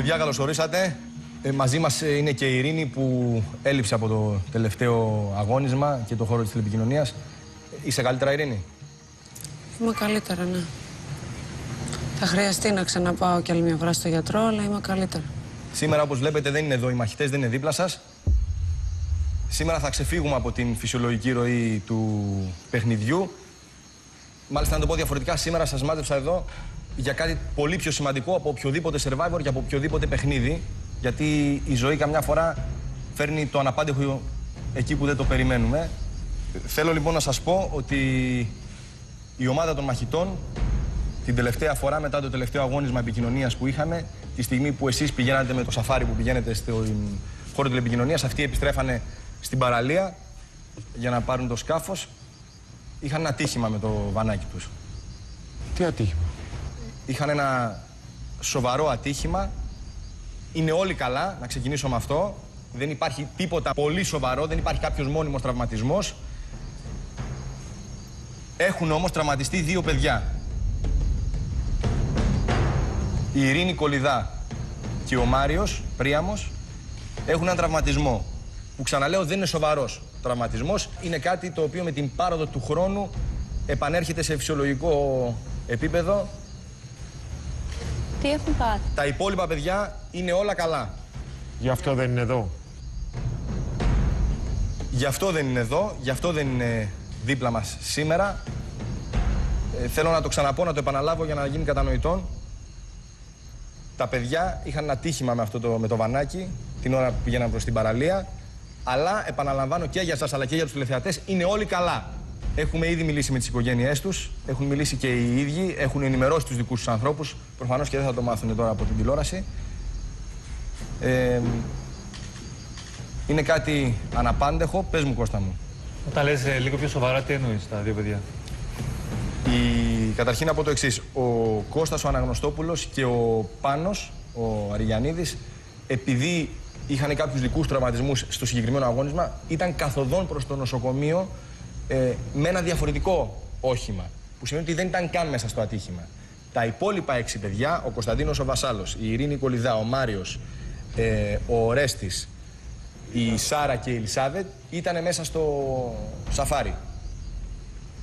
Παιδιά, καλώς ορίσατε. Ε, μαζί μας είναι και η Ειρήνη που έλειψε από το τελευταίο αγώνισμα και το χώρο της τηλεπικοινωνίας. Είσαι καλύτερα, Ειρήνη; Είμαι καλύτερα, ναι. Θα χρειαστεί να ξαναπάω κι άλλη μια φορά στο γιατρό, αλλά είμαι καλύτερα. Σήμερα, όπως βλέπετε, δεν είναι εδώ οι μαχητές, δεν είναι δίπλα σας. Σήμερα θα ξεφύγουμε από την φυσιολογική ροή του παιχνιδιού. Μάλιστα, να το πω διαφορετικά, σήμερα σας μάζεψα εδώ για κάτι πολύ πιο σημαντικό από οποιοδήποτε survivor και από οποιοδήποτε παιχνίδι. Γιατί η ζωή καμιά φορά φέρνει το αναπάντεχο εκεί που δεν το περιμένουμε. Θέλω λοιπόν να σας πω ότι η ομάδα των μαχητών την τελευταία φορά μετά το τελευταίο αγώνισμα επικοινωνίας που είχαμε, τη στιγμή που εσείς πηγαίνατε με το σαφάρι που πηγαίνετε στο χώρο τηλεπικοινωνίας, αυτοί επιστρέφανε στην παραλία για να πάρουν το σκάφος. Είχαν ένα ατύχημα με το βανάκι τους. Τι ατύχημα; Είχαν ένα σοβαρό ατύχημα. Είναι όλοι καλά, να ξεκινήσω με αυτό. Δεν υπάρχει τίποτα πολύ σοβαρό, δεν υπάρχει κάποιος μόνιμος τραυματισμός. Έχουν όμως τραυματιστεί δύο παιδιά. Η Ειρήνη Κολυδά και ο Μάριος Πρίαμος έχουν έναν τραυματισμό. Που ξαναλέω δεν είναι σοβαρός τραυματισμός. Είναι κάτι το οποίο με την πάροδο του χρόνου επανέρχεται σε φυσιολογικό επίπεδο. Τι έχουν πάθει. Τα υπόλοιπα παιδιά είναι όλα καλά. Γι' αυτό δεν είναι εδώ. Γι' αυτό δεν είναι εδώ, γι' αυτό δεν είναι δίπλα μας σήμερα. Ε, θέλω να το ξαναπώ, να το επαναλάβω για να γίνει κατανοητόν. Τα παιδιά είχαν ένα τύχημα με, αυτό το, με το βανάκι την ώρα που πηγαίναν προς την παραλία. Αλλά επαναλαμβάνω και για σας αλλά και για τους τηλεθεατές, είναι όλοι καλά. Έχουμε ήδη μιλήσει με τις οικογένειές τους, έχουν μιλήσει και οι ίδιοι, έχουν ενημερώσει τους δικούς τους ανθρώπους. Προφανώς και δεν θα το μάθουν τώρα από την τηλεόραση. Ε, είναι κάτι αναπάντεχο. Πες μου Κώστα μου. Όταν λες ε, λίγο πιο σοβαρά, τι εννοείς τα δύο παιδιά; Η... Καταρχήν να πω το εξής. Ο Κώστας ο Αναγνωστόπουλος και ο Πάνος, ο Αριγιανίδης, επειδή είχαν κάποιους δικούς τραυματισμούς στο συγκεκριμένο αγώνισμα, ήταν καθοδόν προς το νοσοκομείο ε, με ένα διαφορετικό όχημα. Που σημαίνει ότι δεν ήταν καν μέσα στο ατύχημα. Τα υπόλοιπα έξι παιδιά, ο Κωνσταντίνος ο Βασάλος, η Ειρήνη Κολυδά, ο Μάριος, ε, ο Ορέστης, η Σάρα και η Ελισάβετ ήταν μέσα στο σαφάρι.